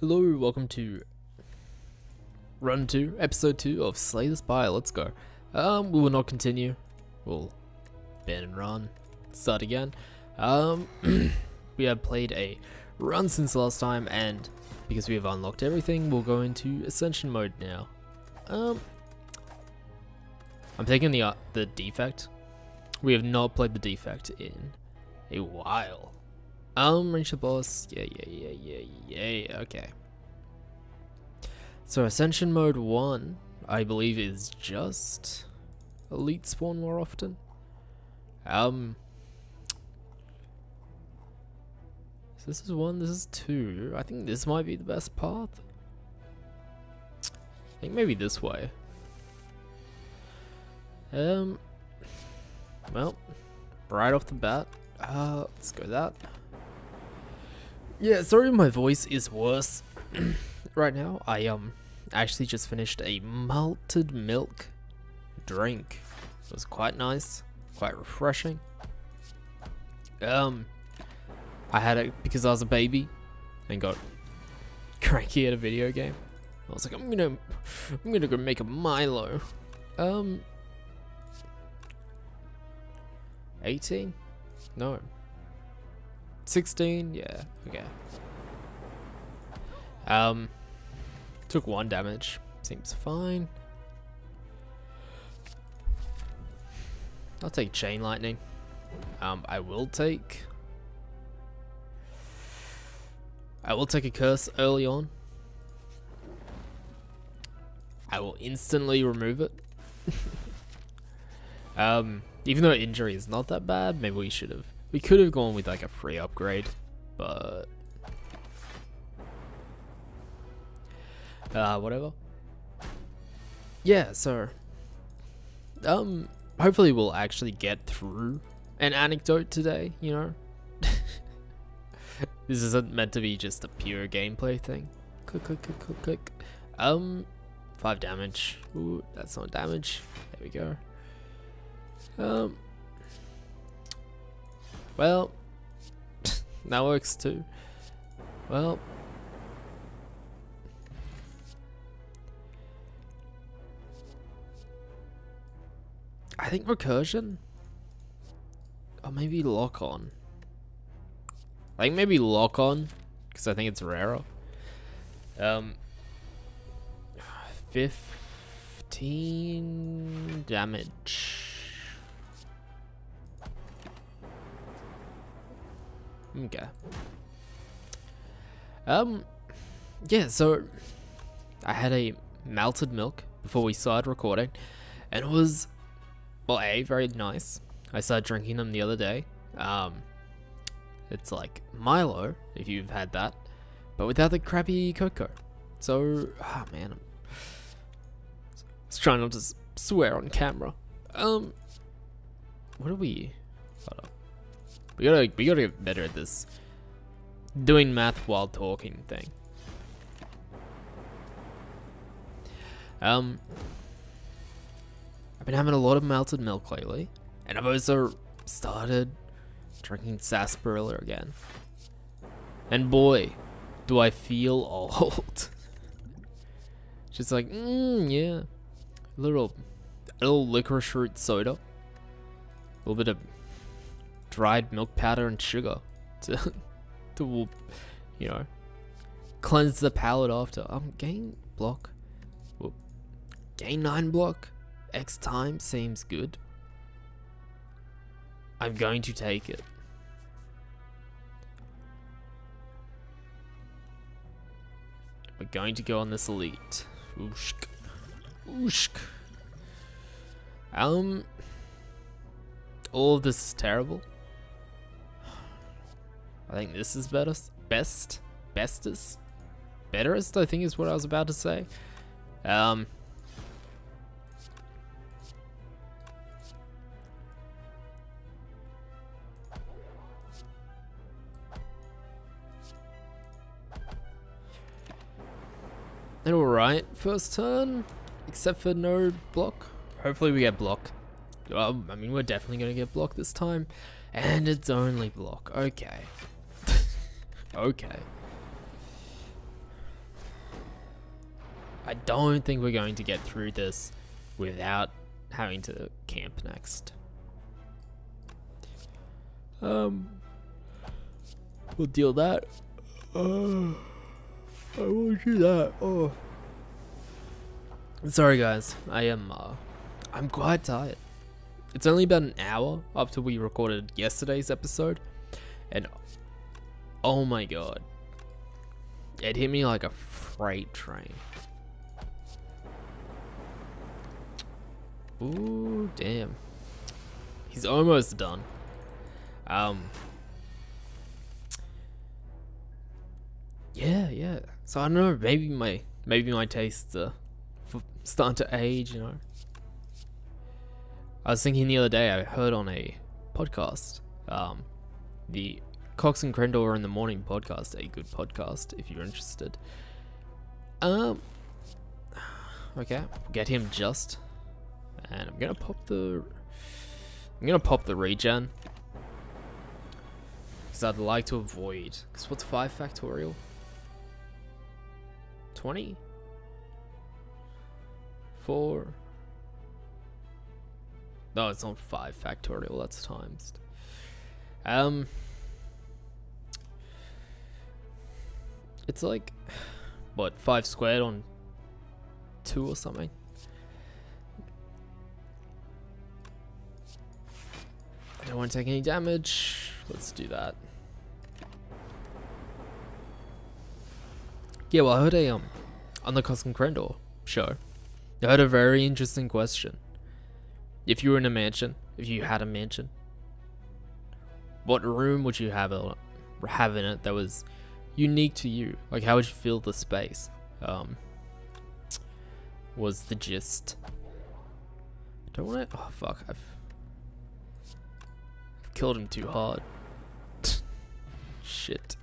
Hello, welcome to Run 2, Episode 2 of Slay the Spire. Let's go. Um, we will not continue. We'll ban and run. Start again. Um, we have played a run since last time, and because we have unlocked everything, we'll go into Ascension mode now. Um, I'm taking the uh, the defect. We have not played the defect in a while. Um, reach the boss. Yeah, yeah, yeah, yeah, yeah. Okay. So Ascension Mode 1, I believe, is just Elite spawn more often. Um, so this is one, this is two. I think this might be the best path. I think maybe this way. Um, well, right off the bat, uh, let's go that. Yeah, sorry my voice is worse right now. I um actually just finished a malted milk drink. It was quite nice, quite refreshing. Um I had it because I was a baby and got cranky at a video game. I was like, I'm gonna I'm gonna go make a Milo. Um 18? No. 16? Yeah, okay. Um, took one damage. Seems fine. I'll take Chain Lightning. Um, I will take... I will take a Curse early on. I will instantly remove it. um, even though injury is not that bad, maybe we should have we could have gone with like a free upgrade, but uh, whatever. Yeah, so um, hopefully we'll actually get through an anecdote today. You know, this isn't meant to be just a pure gameplay thing. Click, click, click, click, click. Um, five damage. Ooh, that's not damage. There we go. Um. Well, that works too. Well, I think recursion, or maybe lock on. I think maybe lock on, because I think it's rarer. Um, fifteen damage. Okay. Um, yeah, so I had a melted milk before we started recording, and it was, well, A, very nice. I started drinking them the other day. Um, it's like Milo, if you've had that, but without the crappy cocoa. So, ah, oh man, I'm trying not to swear on camera. Um, what are we? Hold up. We gotta we gotta get better at this doing math while talking thing. Um I've been having a lot of melted milk lately, and I've also started drinking sarsaparilla again. And boy, do I feel old. Just like, mm, yeah. A little, a little licorice root soda. A little bit of dried milk powder and sugar to to you know cleanse the palate after. I'm um, gain block, Whoop. gain nine block, X time seems good. I'm going to take it. We're going to go on this elite. Ooshk. Ooshk. Um, all of this is terrible. I think this is better, best, bestest, betterest. I think is what I was about to say. Um. And alright, first turn, except for no block. Hopefully we get block. Um, I mean, we're definitely going to get block this time. And it's only block. Okay. Okay. I don't think we're going to get through this without having to camp next. Um, we'll deal that. Uh, I won't do that. Oh. Sorry guys, I am, uh, I'm quite tired. It's only about an hour after we recorded yesterday's episode, and oh my god, it hit me like a freight train. Ooh, damn. He's almost done. Um. Yeah, yeah. So I don't know. Maybe my maybe my tastes are starting to age. You know. I was thinking the other day. I heard on a podcast, um, the Cox and Crendor in the Morning podcast, a good podcast if you're interested. Um. Okay, get him just, and I'm gonna pop the. I'm gonna pop the regen. Because I'd like to avoid. Because what's 5 factorial? 20? 4? No, it's not 5 factorial, that's times. Um. It's like, what, 5 squared on 2 or something? I don't want to take any damage. Let's do that. Yeah, well, I heard a um on the Cosm Crendor show. I heard a very interesting question. If you were in a mansion, if you had a mansion, what room would you have have in it that was unique to you? Like, how would you fill the space? Um, was the gist. Don't want to. Oh fuck! I've, I've killed him too hard. Shit.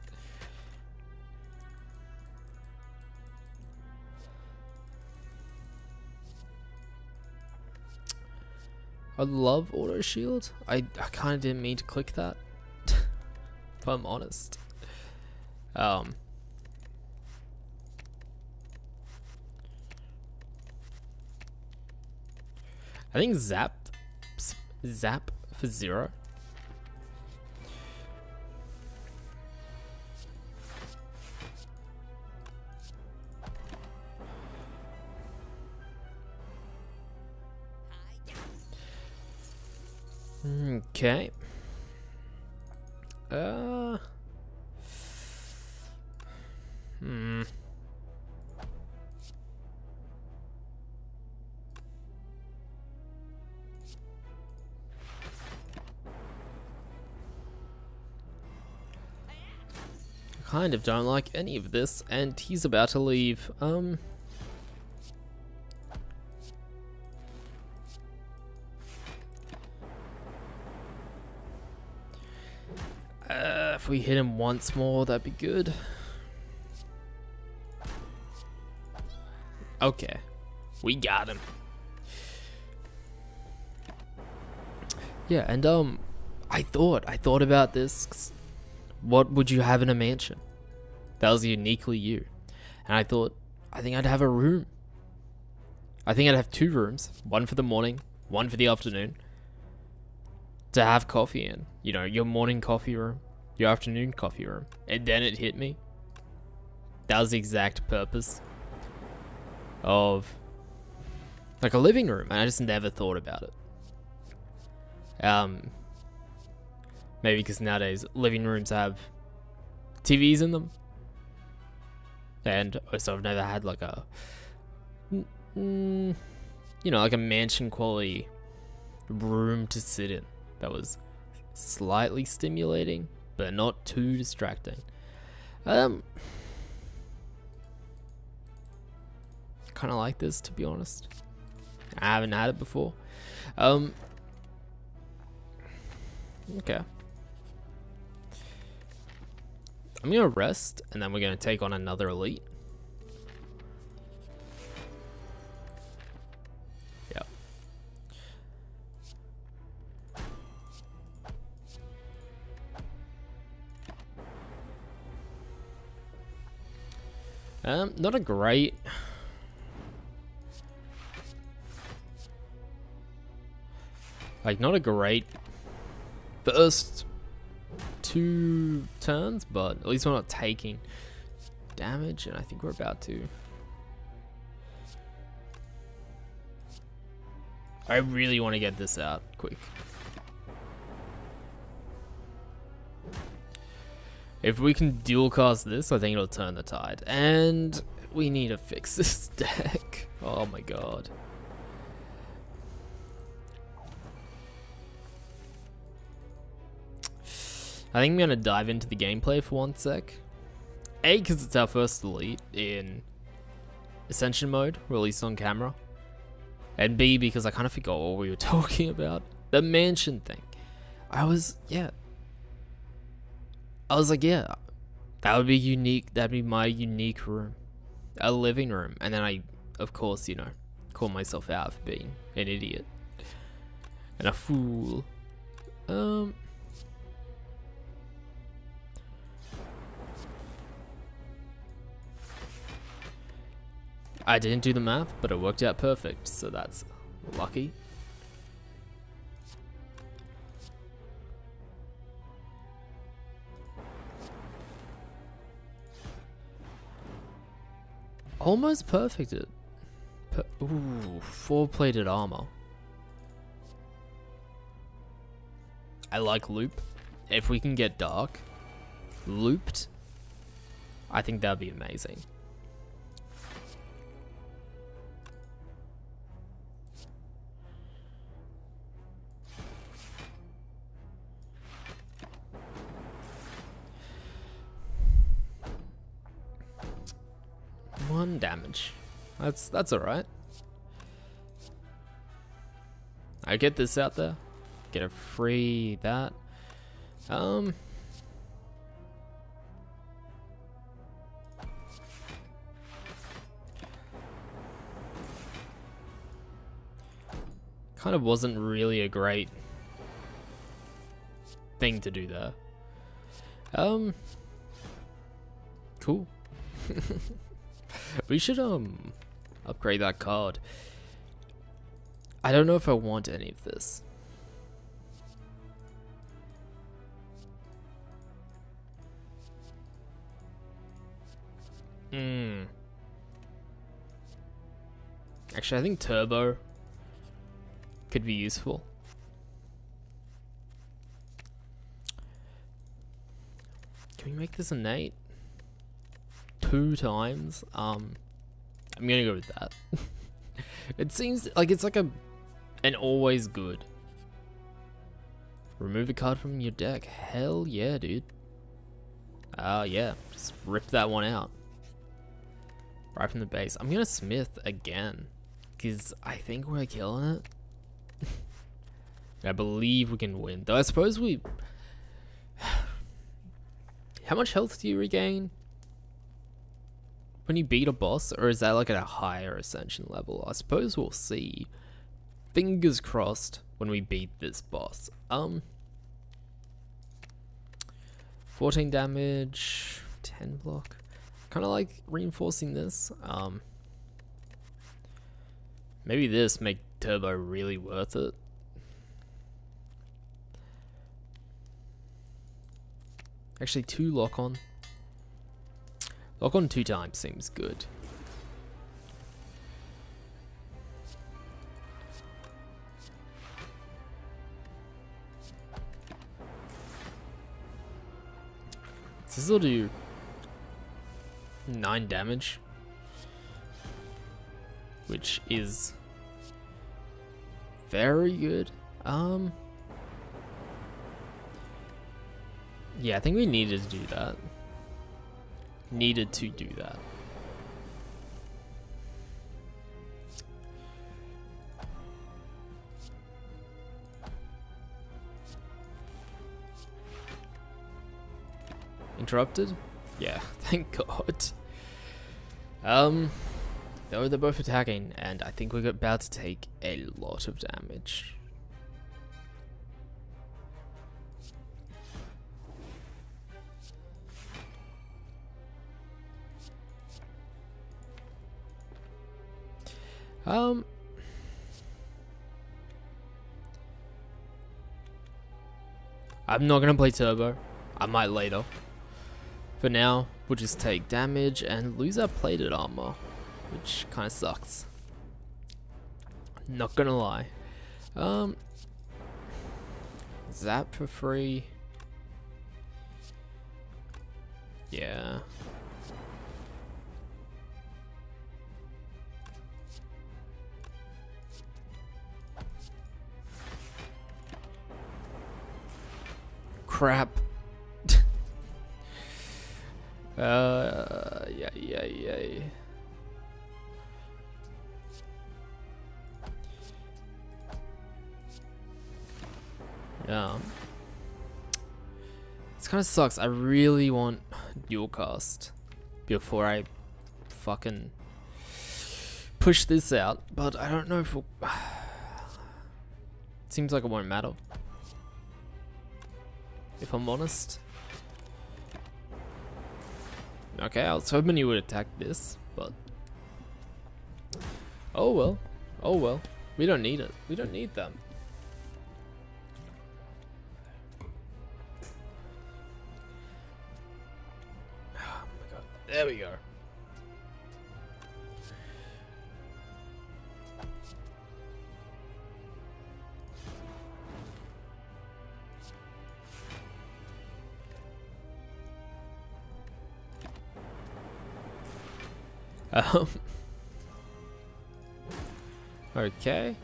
I love auto shield. I, I kind of didn't mean to click that. if I'm honest. Um. I think zap, zap for zero. Okay. Uh. Kind of don't like any of this, and he's about to leave. Um. if we hit him once more, that'd be good. Okay. We got him. Yeah, and um, I thought, I thought about this. What would you have in a mansion? That was uniquely you. And I thought, I think I'd have a room. I think I'd have two rooms. One for the morning, one for the afternoon. To have coffee in. You know, your morning coffee room your afternoon coffee room. And then it hit me. That was the exact purpose of like a living room. And I just never thought about it. Um, maybe because nowadays living rooms have TVs in them. And also I've never had like a, mm, you know, like a mansion quality room to sit in that was slightly stimulating but not too distracting. Um, kind of like this to be honest. I haven't had it before. Um, okay. I'm going to rest, and then we're going to take on another elite. Um, not a great... Like, not a great first two turns, but at least we're not taking damage, and I think we're about to. I really want to get this out quick. If we can dual cast this, I think it'll turn the tide. And we need to fix this deck. Oh my god. I think I'm going to dive into the gameplay for one sec. A, because it's our first elite in Ascension mode, released on camera. And B, because I kind of forgot what we were talking about. The mansion thing. I was, yeah. I was like, yeah, that would be unique. That'd be my unique room. A living room. And then I, of course, you know, call myself out for being an idiot. And a fool. Um, I didn't do the math, but it worked out perfect, so that's lucky. Almost perfected. Per Ooh, four plated armor. I like loop. If we can get dark, looped, I think that'd be amazing. That's that's alright. I get this out there. Get a free that. Um kind of wasn't really a great thing to do there. Um cool. we should um upgrade that card. I don't know if I want any of this. Hmm. Actually, I think turbo could be useful. Can we make this a Nate? two times. Um, I'm gonna go with that. it seems like it's like a an always good. Remove a card from your deck. Hell yeah, dude. Ah, uh, yeah. Just rip that one out. Right from the base. I'm gonna Smith again. Because I think we're killing it. I believe we can win. Though I suppose we... How much health do you regain? When you beat a boss, or is that like at a higher ascension level? I suppose we'll see. Fingers crossed when we beat this boss. Um, 14 damage, 10 block. Kind of like reinforcing this. Um, maybe this make turbo really worth it. Actually, two lock on. Lock on two times seems good. This will do 9 damage. Which is very good. Um Yeah, I think we needed to do that needed to do that. Interrupted? Yeah, thank god. Um, though they're both attacking, and I think we're about to take a lot of damage. Um. I'm not gonna play turbo. I might later. For now, we'll just take damage and lose our plated armor, which kind of sucks. Not gonna lie. Um, zap for free. Yeah. Crap. uh, yeah, yeah, yeah. Yeah. This kind of sucks. I really want dual cast before I fucking push this out, but I don't know if it seems like it won't matter. If I'm honest. Okay, I was hoping you would attack this, but oh well, oh well. We don't need it. We don't need them. Um. Okay.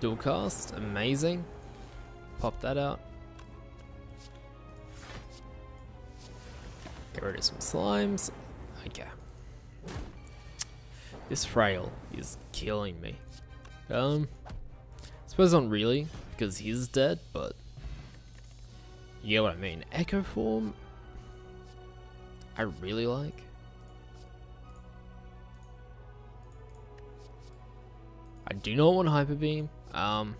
Dual cast, amazing. Pop that out. Get rid of some slimes. Okay. This frail is killing me. Um, I suppose not really, because he's dead, but you get what I mean. Echo form, I really like. I do not want Hyper Beam. Um,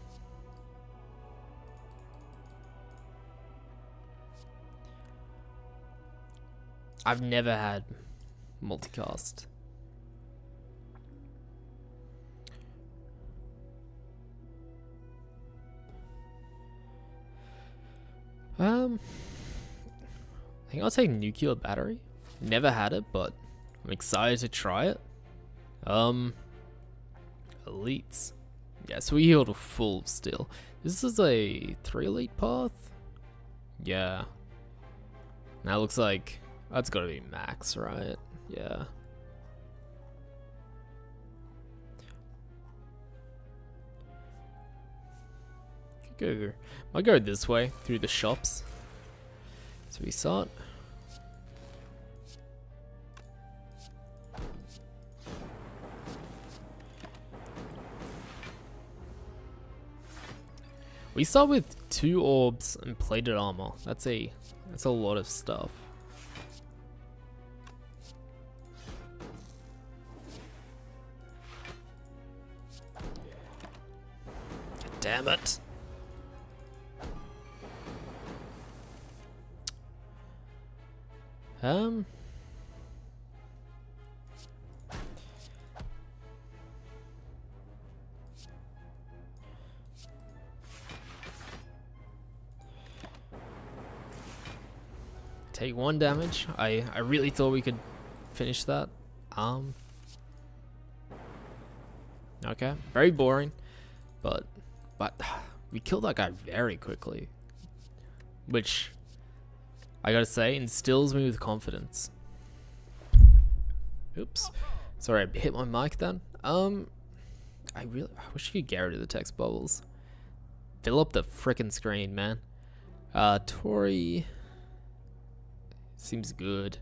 I've never had multicast. Um, I think I'll take nuclear battery. Never had it, but I'm excited to try it. Um, elites. Yeah, so we healed a full still. This is a three elite path. Yeah. Now looks like that's gotta be max, right? Yeah. Could go. Might go this way through the shops. So we saw it. We start with two orbs and plated armor. That's a that's a lot of stuff. Damn it. Um. Take one damage. I, I really thought we could finish that. Um. Okay, very boring, but but we killed that guy very quickly. Which, I gotta say, instills me with confidence. Oops. Sorry, I hit my mic then. Um, I really, I wish you could get rid of the text bubbles. Fill up the frickin' screen, man. Uh, Torii seems good.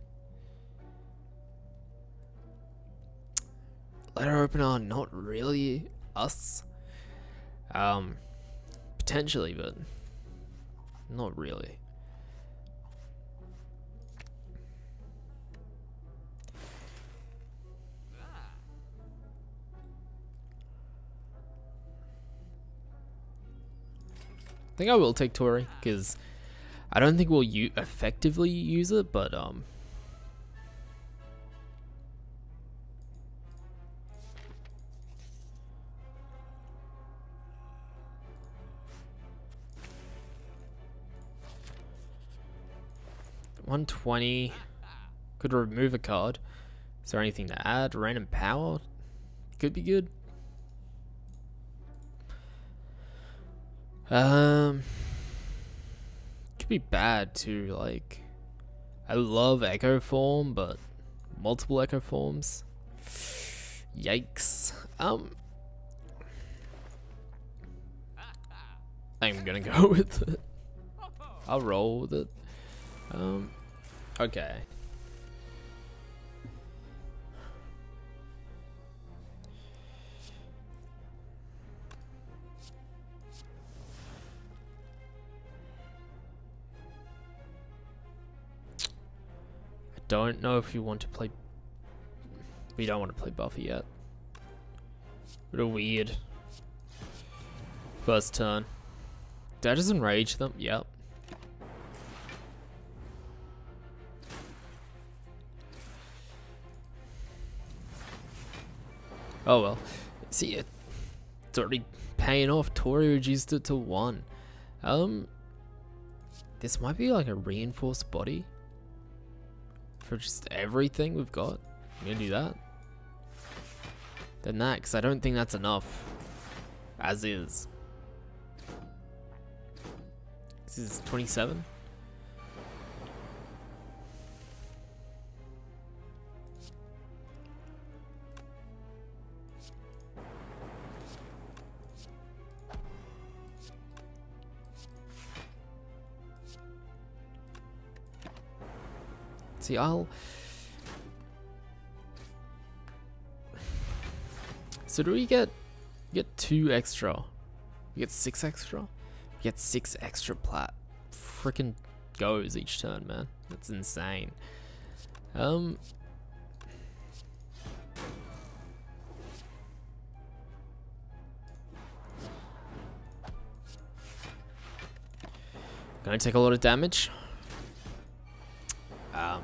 Letter opener, not really us. Um, potentially, but not really. I think I will take Torii because I don't think we'll effectively use it, but um, one twenty could remove a card. Is there anything to add? Random power could be good. Um be bad too. Like, I love Echo Form, but multiple Echo Forms. Yikes. Um, I'm gonna go with it. I'll roll with it. Um, okay. Don't know if you want to play. We don't want to play Buffy yet. What a weird first turn. That doesn't rage them. Yep. Oh well. See it. It's already paying off. Torii reduced it to one. Um this might be like a reinforced body. For just everything we've got. I'm gonna do that. Then that, because I don't think that's enough. As is. This is 27. See, I'll... So do we get get two extra? We get six extra? We get six extra plat. Freaking goes each turn, man. That's insane. Um Gonna take a lot of damage. Um,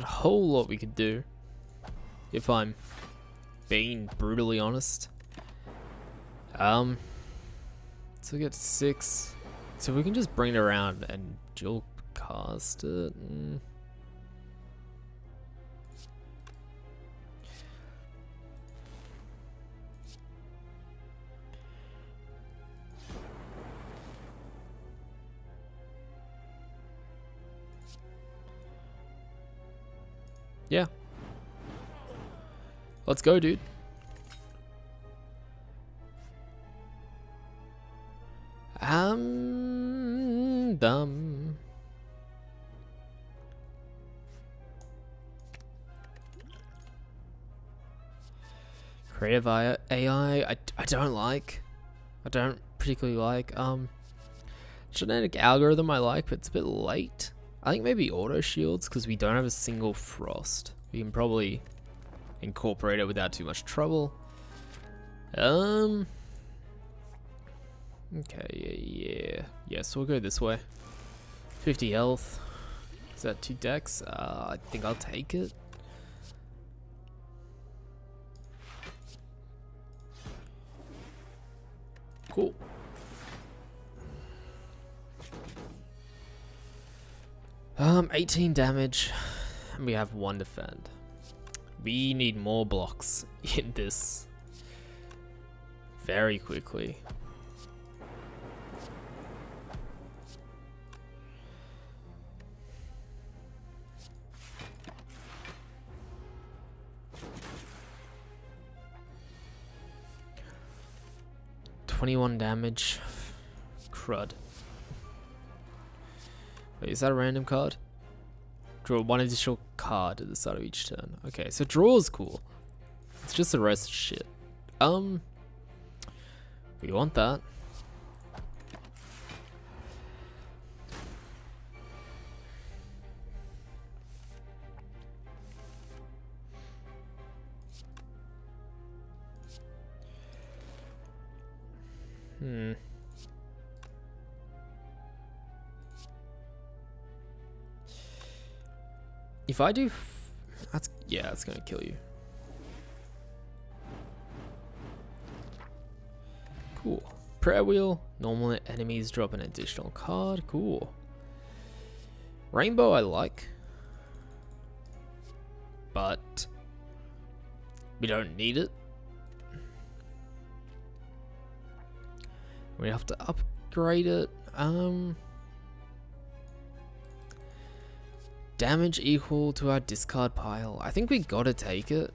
a whole lot we could do, if I'm being brutally honest. Um, so we get six. So we can just bring it around and dual cast it. Yeah. Let's go, dude. Um, dumb. Creative AI, I, I don't like. I don't particularly like. Um, genetic algorithm I like, but it's a bit late. I think maybe auto shields because we don't have a single frost. We can probably incorporate it without too much trouble. Um. Okay, yeah, yeah. Yeah, so we'll go this way. 50 health. Is that two decks? Uh, I think I'll take it. Cool. Um, 18 damage, and we have one defend. We need more blocks in this very quickly. Twenty-one damage. Crud. Wait, is that a random card? Draw one additional card at the start of each turn. Okay, so draw is cool. It's just the rest shit. Um, we want that. Hmm. If I do, that's yeah, that's gonna kill you. Cool. Prayer wheel. Normal enemies drop an additional card. Cool. Rainbow I like. But we don't need it. We have to upgrade it. Um, damage equal to our discard pile. I think we gotta take it.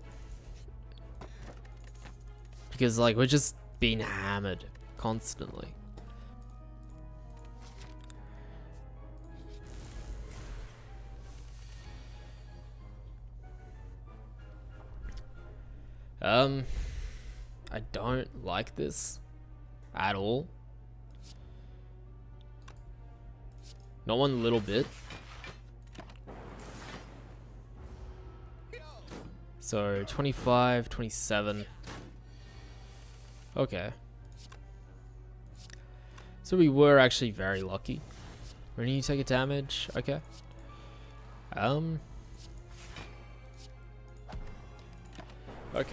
Because like we're just being hammered constantly. Um, I don't like this at all. Not one little bit. So 25, 27. Okay. So we were actually very lucky. When you take a damage, okay. Um. Okay.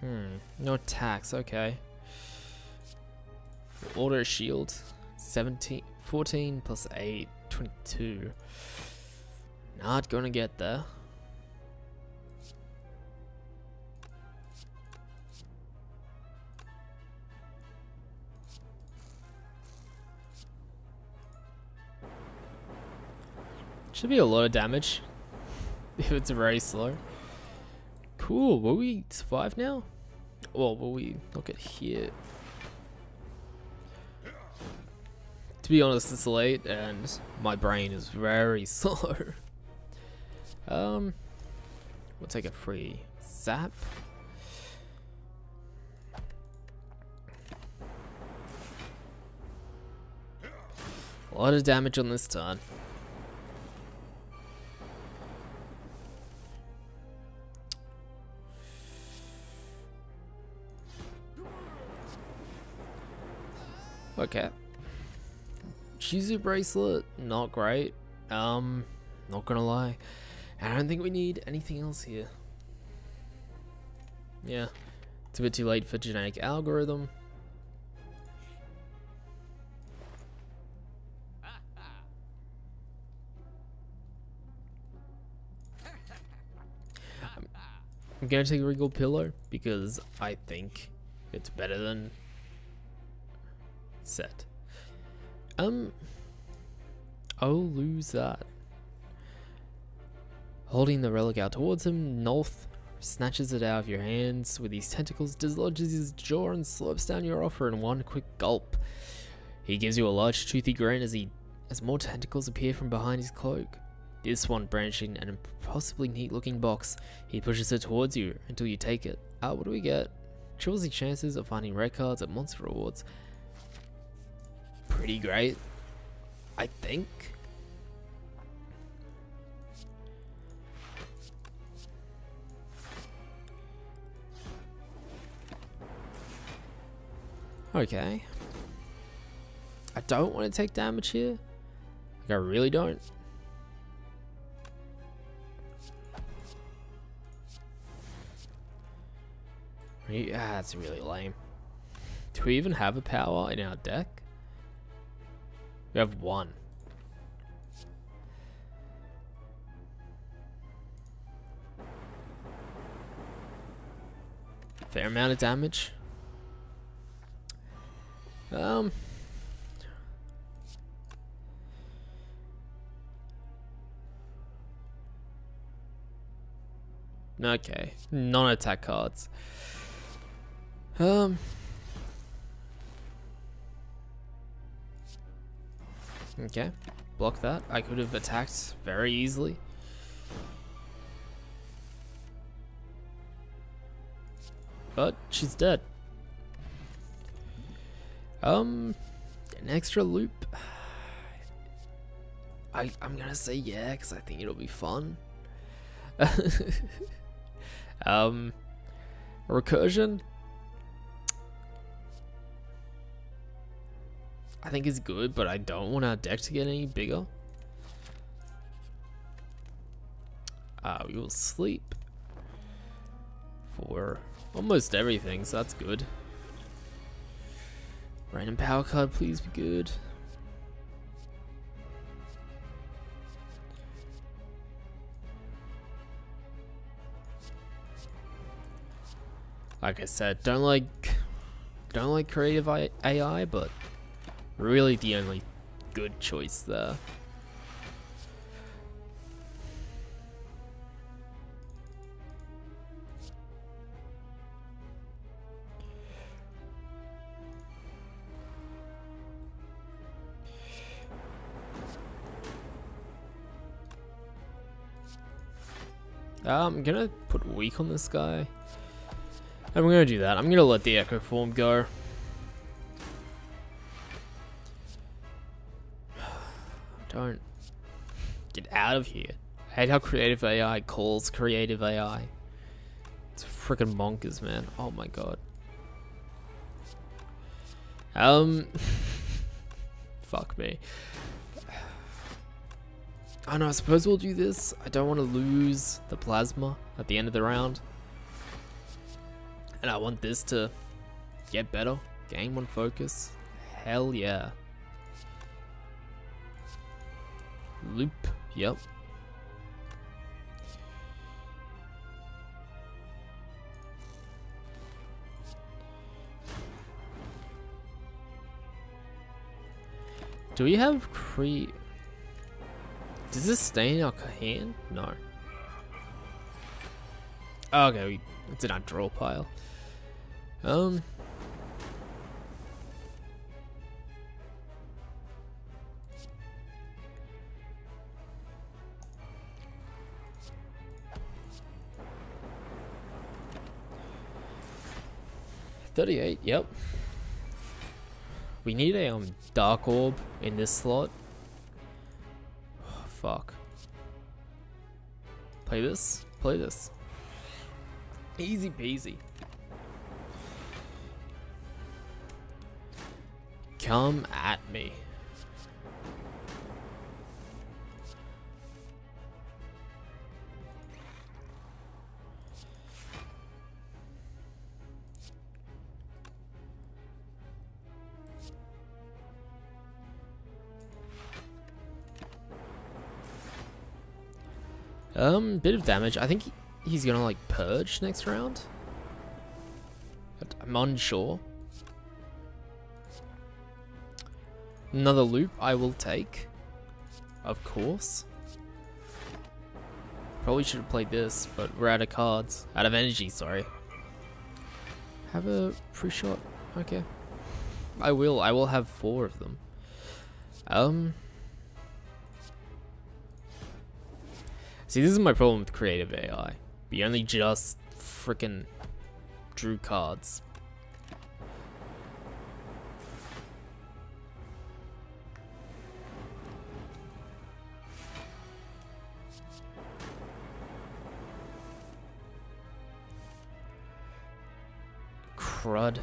Hmm. No attacks, okay. auto shield. 17, 14 plus 8, 22. Not gonna get there. Should be a lot of damage if it's very slow. Cool, will we survive now? Well, will we look at hit? To be honest, it's late and my brain is very slow. um, we'll take a free zap. A lot of damage on this turn. Okay. Shizu bracelet, not great. Um, not gonna lie. I don't think we need anything else here. Yeah, it's a bit too late for genetic algorithm. I'm gonna take Regal Pillow because I think it's better than set. Um, I'll lose that. Holding the relic out towards him, N'loth snatches it out of your hands with his tentacles, dislodges his jaw, and slurps down your offer in one quick gulp. He gives you a large toothy grin as he as more tentacles appear from behind his cloak. This one branching an impossibly neat looking box. He pushes it towards you until you take it. Ah, what do we get? Triples the chances of finding red cards at monster rewards pretty great. I think. Okay. I don't want to take damage here. Like I really don't. Yeah, that's really lame. Do we even have a power in our deck? We have one. Fair amount of damage. Um. Okay, non-attack cards. Um. Okay, block that. I could have attacked very easily. But she's dead. Um, an extra loop. I I'm gonna say yeah, because I think it'll be fun. um, recursion. I think is good, but I don't want our deck to get any bigger. Uh, we will sleep for almost everything, so that's good. Random power card, please be good. Like I said, don't like don't like creative AI, but really the only good choice there. I'm gonna put weak on this guy. And we're gonna do that. I'm gonna let the echo form go. Out of here. I hate how creative AI calls creative AI. It's freaking bonkers, man. Oh my god. Um, fuck me. Oh no, I suppose we'll do this. I don't want to lose the plasma at the end of the round. And I want this to get better. Gain one focus. Hell yeah. Loop. Yep. Do we have cre... Does this stay in our hand? No. Okay, it's in our draw pile. Um. Thirty-eight. Yep. We need a um dark orb in this slot. Oh, fuck. Play this. Play this. Easy peasy. Come at me. Um, bit of damage. I think he's gonna like purge next round. But I'm unsure. Another loop I will take. Of course. Probably should have played this, but we're out of cards. Out of energy, sorry. Have a free shot. Okay. I will. I will have four of them. Um. See, this is my problem with creative AI. We only just freaking drew cards. crud.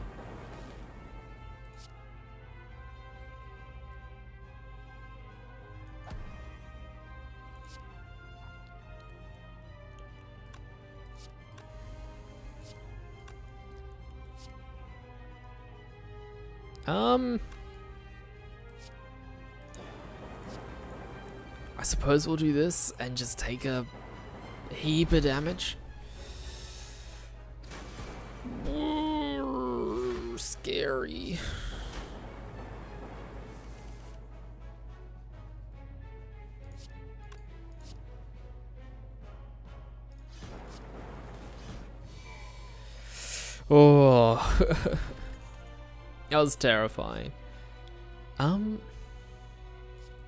Um... I suppose we'll do this and just take a heap of damage. scary. Oh, that was terrifying. Um,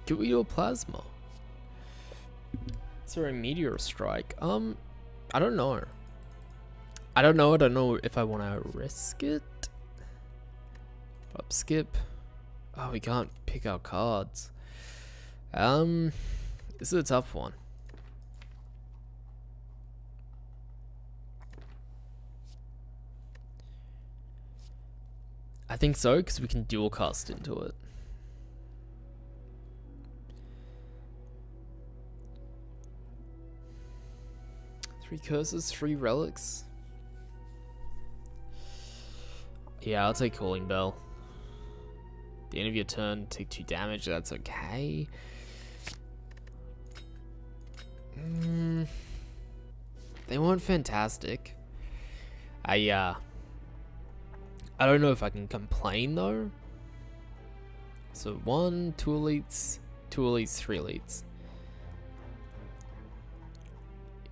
could we do a plasma? Is there a meteor strike? Um, I don't know. I don't know. I don't know if I want to risk it. Up skip. Oh, we can't pick our cards. Um, this is a tough one. I think so, because we can dual cast into it. Three curses, three relics. Yeah, I'll take Calling Bell. The end of your turn, take two damage. That's okay. Mm, they weren't fantastic. I uh, I don't know if I can complain though. So one, two elites, two elites, three elites.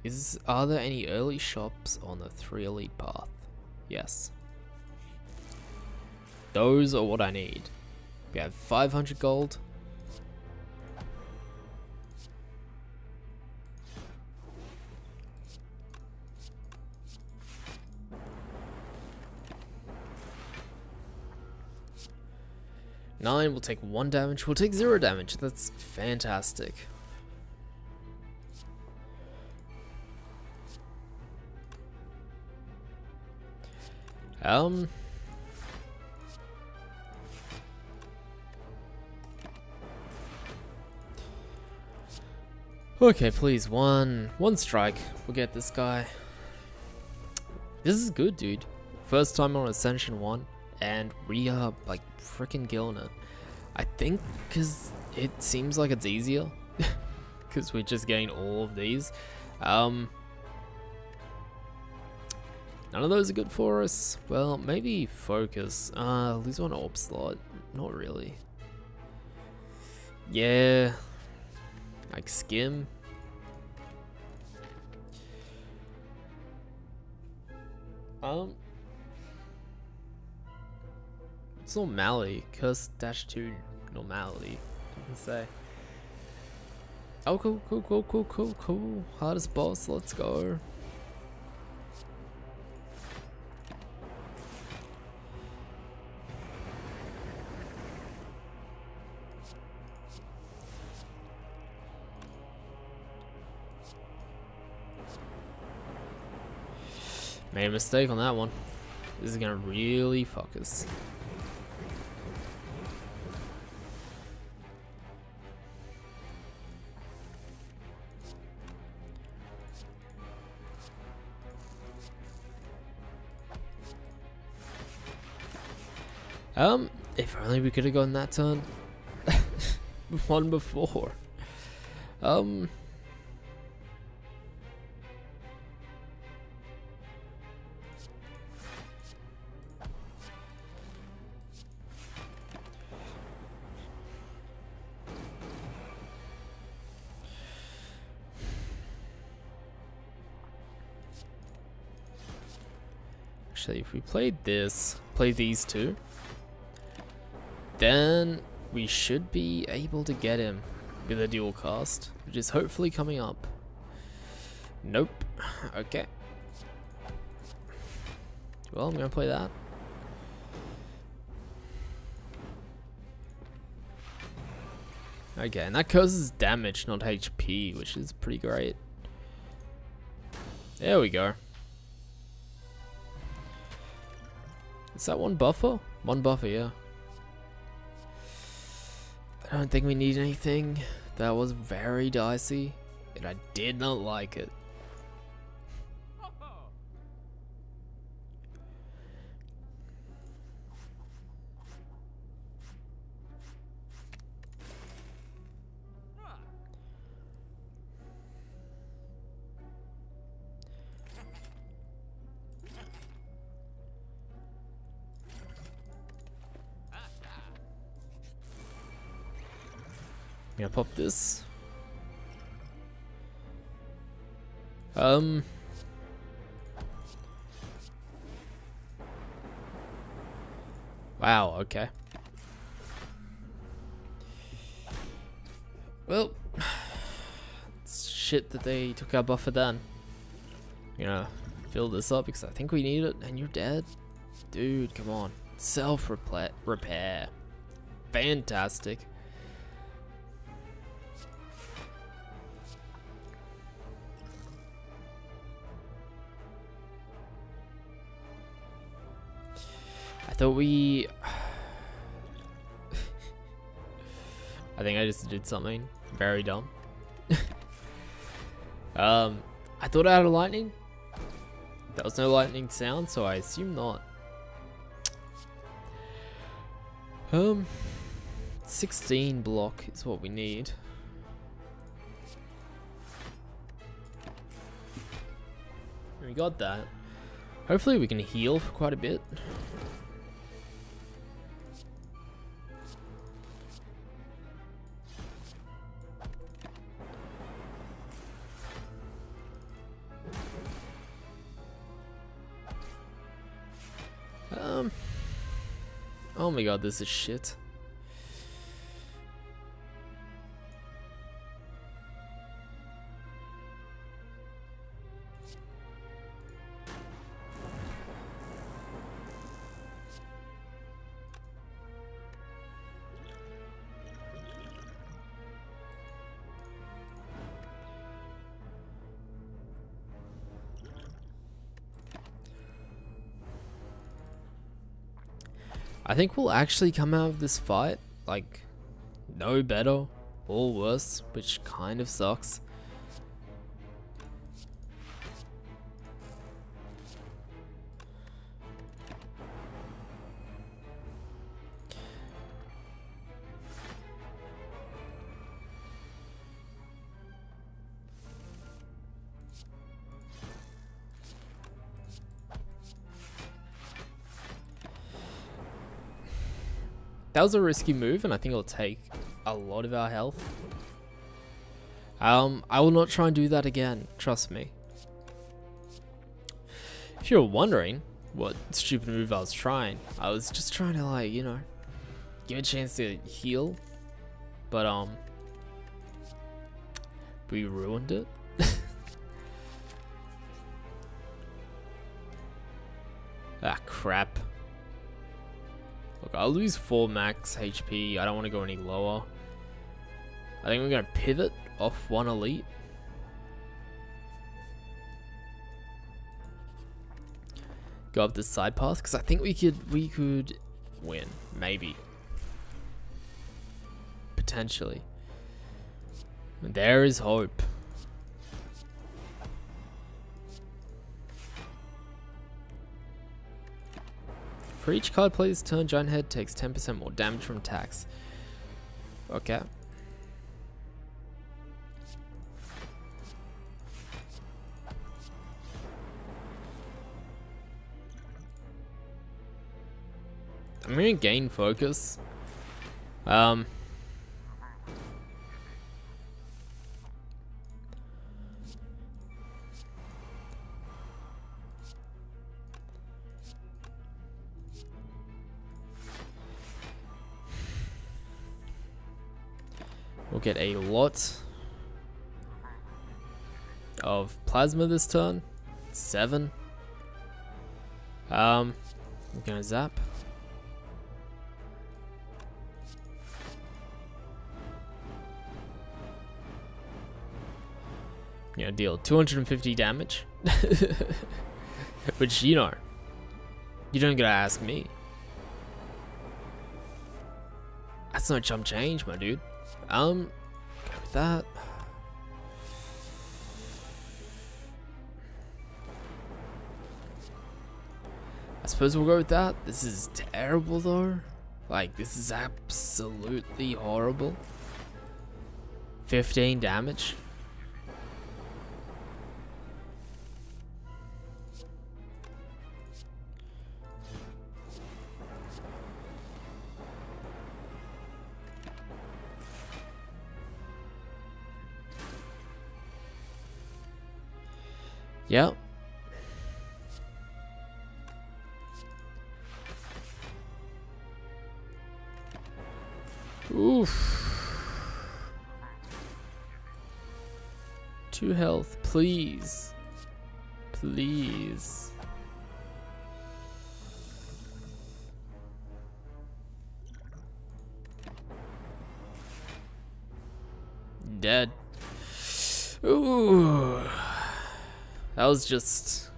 Is are there any early shops on the three elite path? Yes. Those are what I need. We have 500 gold. Nine will take one damage. We'll take zero damage. That's fantastic. Um. Okay, please, one, one strike. We'll get this guy. This is good, dude. First time on Ascension 1, and we are, like, freaking killing it. I think because it seems like it's easier. Because we're just getting all of these. Um, None of those are good for us. Well, maybe focus. Uh, lose one orb slot. Not really. Yeah. Like skim. Um. It's normality. Curse dash two normality. I can say. Oh, cool, cool, cool, cool, cool, cool. Hardest boss. Let's go. Made a mistake on that one. This is gonna really fuck us. Um, if only we could have gone that turn. one before. Um, Actually, if we played this, play these two, then we should be able to get him with a dual cast, which is hopefully coming up. Nope. Okay. Well, I'm going to play that. Okay, and that causes damage, not HP, which is pretty great. There we go. Is that one buffer? One buffer, yeah. I don't think we need anything. That was very dicey, and I did not like it. Well, shit that they took our buffer then. You know, fill this up because I think we need it and you're dead. Dude, come on. Self-repair. Fantastic. I thought we... I think I just did something very dumb. um, I thought I had a lightning. There was no lightning sound, so I assume not. Um, 16 block is what we need. We got that. Hopefully we can heal for quite a bit. God, this is shit. I think we'll actually come out of this fight, like, no better or worse, which kind of sucks. Was a risky move, and I think it'll take a lot of our health. Um, I will not try and do that again, trust me. If you're wondering what stupid move I was trying, I was just trying to like, you know, give a chance to heal, but um, we ruined it. ah, crap. I'll lose 4 max HP. I don't want to go any lower. I think we're going to pivot off one elite. Go up this side path because I think we could we could win maybe potentially. There is hope. For each card player's turn, Giant Head takes 10% more damage from attacks. Okay. I'm gonna gain focus. Um, We'll get a lot of plasma this turn. Seven. Um, we're gonna zap. You know, deal 250 damage. Which, you know, you don't gotta ask me. That's no chump change, my dude. Um, with that. I suppose we'll go with that. This is terrible though. Like, this is absolutely horrible. 15 damage. Yep. Oof. Two health, please. Please. Dead. Ooh. That was just.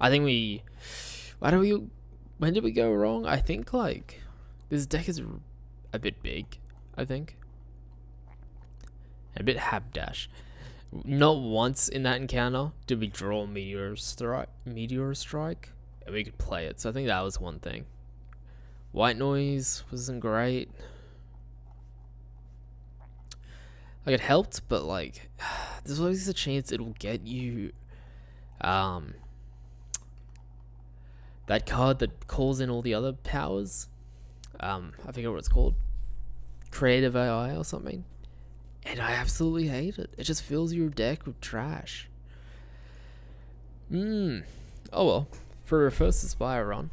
I think we. Why do we? When did we go wrong? I think like this deck is a bit big. I think. A bit habdash. Not once in that encounter did we draw meteor strike. Meteor strike, and we could play it. So I think that was one thing. White noise wasn't great. Like it helped, but like there's always a chance it'll get you um that card that calls in all the other powers. Um, I forget what it's called. Creative AI or something. And I absolutely hate it. It just fills your deck with trash. Hmm. Oh well. For a first Aspire run.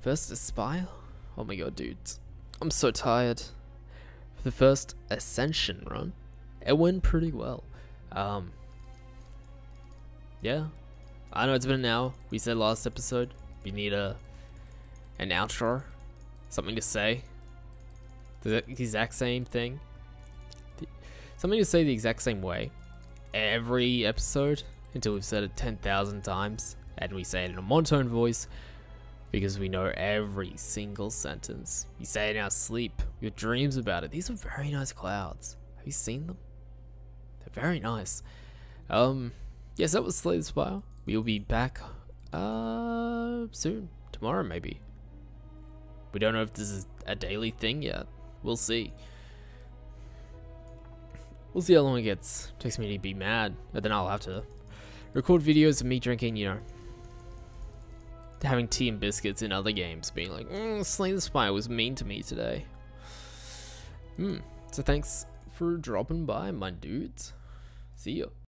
First Aspire? Oh my god, dudes. I'm so tired. For the first Ascension run, it went pretty well. Um. Yeah. I know it's been an hour. We said last episode we need a an outro, something to say. The exact same thing. Something to say the exact same way every episode until we've said it 10,000 times and we say it in a monotone voice because we know every single sentence. We say it in our sleep, your dreams about it. These are very nice clouds. Have you seen them? Very nice. Um, yes, that was Slay the. We'll be back uh, soon. Tomorrow, maybe. We don't know if this is a daily thing yet. We'll see. We'll see how long it gets. Takes me to be mad, but then I'll have to record videos of me drinking, you know, having tea and biscuits in other games, being like, mm, Slay the Spire was mean to me today. Hmm. So thanks for dropping by, my dudes. See ya.